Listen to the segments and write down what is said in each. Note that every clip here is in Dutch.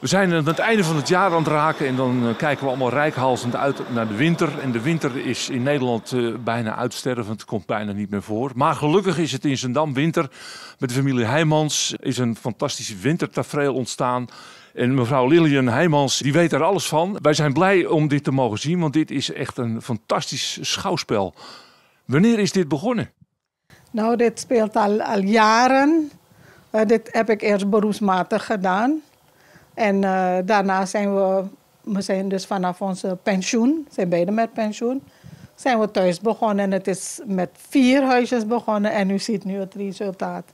We zijn aan het einde van het jaar aan het raken en dan eh, kijken we allemaal rijkhalsend uit naar de winter. En de winter is in Nederland uh, bijna uitstervend, komt bijna niet meer voor. Maar gelukkig is het in Zendam winter. Met de familie Heijmans is een fantastisch wintertafereel ontstaan. En mevrouw Lilian Heijmans, die weet er alles van. Wij zijn blij om dit te mogen zien, want dit is echt een fantastisch schouwspel. Wanneer is dit begonnen? Nou, dit speelt al, al jaren. Uh, dit heb ik eerst beroepsmatig gedaan. En uh, daarna zijn we, we zijn dus vanaf onze pensioen, zijn beide met pensioen, zijn we thuis begonnen. En het is met vier huisjes begonnen en u ziet nu het resultaat.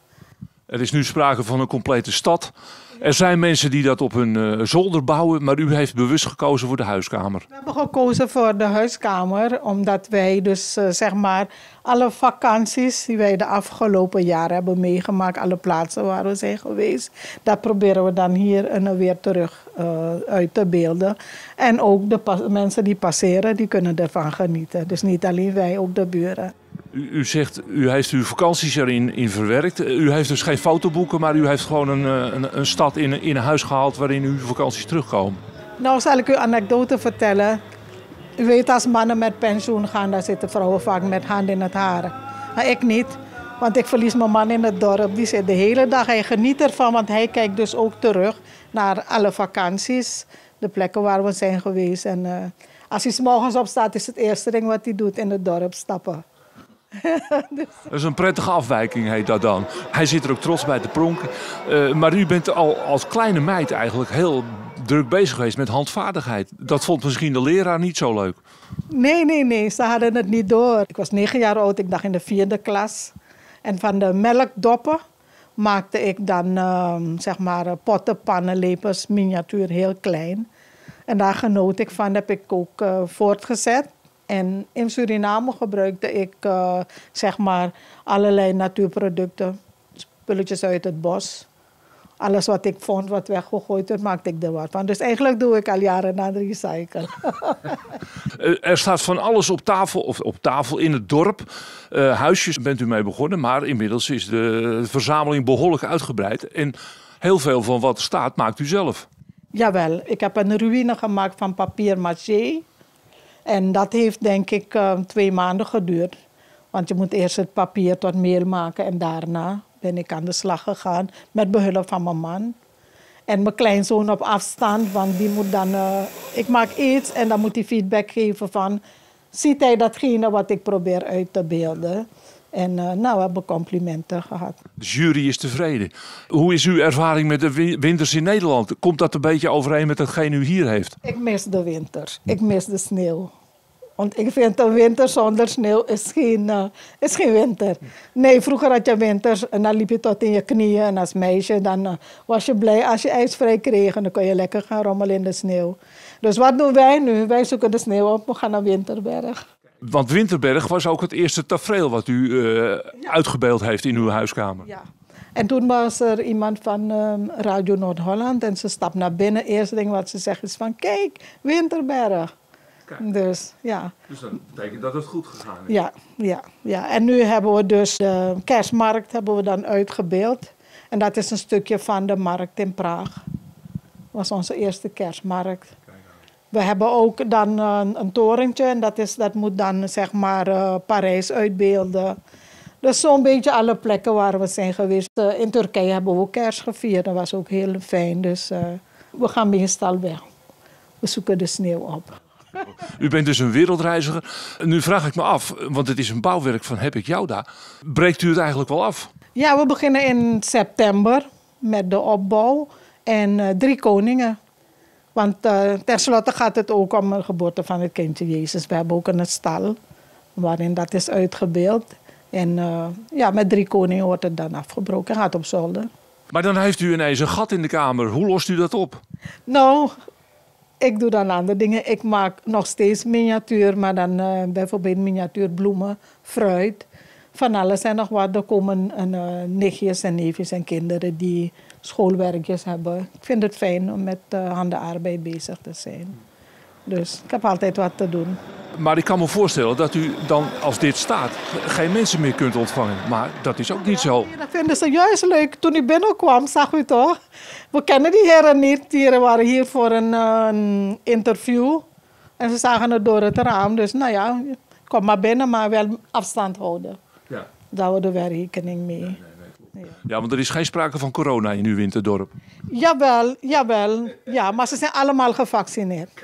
Er is nu sprake van een complete stad. Er zijn mensen die dat op hun uh, zolder bouwen, maar u heeft bewust gekozen voor de huiskamer. We hebben gekozen voor de huiskamer, omdat wij dus uh, zeg maar alle vakanties die wij de afgelopen jaren hebben meegemaakt, alle plaatsen waar we zijn geweest, dat proberen we dan hier en weer terug uh, uit te beelden. En ook de mensen die passeren, die kunnen ervan genieten. Dus niet alleen wij, ook de buren. U, zegt, u heeft uw vakanties erin in verwerkt. U heeft dus geen fotoboeken, maar u heeft gewoon een, een, een stad in, in huis gehaald waarin uw vakanties terugkomen. Nou, zal ik u een anekdote vertellen. U weet, als mannen met pensioen gaan, dan zitten vrouwen vaak met hand in het haar. Maar ik niet, want ik verlies mijn man in het dorp. Die zit de hele dag, hij geniet ervan, want hij kijkt dus ook terug naar alle vakanties. De plekken waar we zijn geweest. En uh, als hij s morgens opstaat, is het eerste ding wat hij doet in het dorp stappen. dus. Dat is een prettige afwijking, heet dat dan. Hij zit er ook trots bij te pronken. Uh, maar u bent al als kleine meid eigenlijk heel druk bezig geweest met handvaardigheid. Dat vond misschien de leraar niet zo leuk. Nee, nee, nee. Ze hadden het niet door. Ik was negen jaar oud, ik dacht in de vierde klas. En van de melkdoppen maakte ik dan uh, zeg maar potten, pannen, lepels, miniatuur, heel klein. En daar genoot ik van, heb ik ook uh, voortgezet. En in Suriname gebruikte ik uh, zeg maar allerlei natuurproducten, spulletjes uit het bos. Alles wat ik vond wat weggegooid werd, maakte ik er wat van. Dus eigenlijk doe ik al jaren aan recyclen. er staat van alles op tafel, of op tafel in het dorp. Uh, huisjes bent u mee begonnen, maar inmiddels is de verzameling behoorlijk uitgebreid. En heel veel van wat er staat maakt u zelf. Jawel, ik heb een ruïne gemaakt van papier maché. En dat heeft denk ik uh, twee maanden geduurd. Want je moet eerst het papier tot meel maken en daarna ben ik aan de slag gegaan met behulp van mijn man. En mijn kleinzoon op afstand, want die moet dan... Uh, ik maak iets en dan moet hij feedback geven van... Ziet hij datgene wat ik probeer uit te beelden? En uh, nou, we hebben complimenten gehad. De jury is tevreden. Hoe is uw ervaring met de winters in Nederland? Komt dat een beetje overeen met hetgeen u hier heeft? Ik mis de winter. Ik mis de sneeuw. Want ik vind een winter zonder sneeuw is geen, uh, is geen winter. Nee, vroeger had je winters en dan liep je tot in je knieën. En als meisje dan uh, was je blij als je ijsvrij kreeg. En dan kon je lekker gaan rommelen in de sneeuw. Dus wat doen wij nu? Wij zoeken de sneeuw op. We gaan naar Winterberg. Want Winterberg was ook het eerste tafereel wat u uh, ja. uitgebeeld heeft in uw huiskamer. Ja. En toen was er iemand van um, Radio Noord-Holland. En ze stapt naar binnen. Het eerste ding wat ze zegt is van... Kijk, Winterberg. Kijk. Dus ja. Dus dat betekent dat het goed gegaan is. Ja, ja, ja. En nu hebben we dus de kerstmarkt hebben we dan uitgebeeld. En dat is een stukje van de markt in Praag. Dat was onze eerste kerstmarkt. We hebben ook dan een, een, torentje en dat, is, dat moet dan zeg maar uh, Parijs uitbeelden. Dus zo'n beetje alle plekken waar we zijn geweest. Uh, in Turkije hebben we ook kerst gevierd. Dat was ook heel fijn. Dus uh, we gaan meestal weg. We zoeken de sneeuw op. U bent dus een wereldreiziger. Nu vraag ik me af, want het is een bouwwerk van Heb ik jou daar. Breekt u het eigenlijk wel af? Ja, we beginnen in september met de opbouw. En uh, drie koningen. Want uh, tenslotte gaat het ook om de geboorte van het kindje Jezus. We hebben ook een stal waarin dat is uitgebeeld. En uh, ja, met drie koningen wordt het dan afgebroken en gaat op zolder. Maar dan heeft u ineens een gat in de kamer. Hoe lost u dat op? Nou, ik doe dan andere dingen. Ik maak nog steeds miniatuur, maar dan uh, bijvoorbeeld miniatuurbloemen, fruit. Van alles en nog wat. Er komen uh, nichtjes en neefjes en kinderen die schoolwerkjes hebben. Ik vind het fijn om met handenarbeid bezig te zijn. Dus ik heb altijd wat te doen. Maar ik kan me voorstellen dat u dan, als dit staat, geen mensen meer kunt ontvangen. Maar dat is ook niet zo. Ja, dat vinden ze juist leuk. Toen ik binnenkwam, zag u toch? We kennen die heren niet. Die heren waren hier voor een, eh, een interview. En ze zagen het door het raam. Dus nou ja, kom maar binnen, maar wel afstand houden. Ja. Daar houden we rekening mee. Ja, want er is geen sprake van corona in uw winterdorp. Jawel, jawel. Ja, maar ze zijn allemaal gevaccineerd.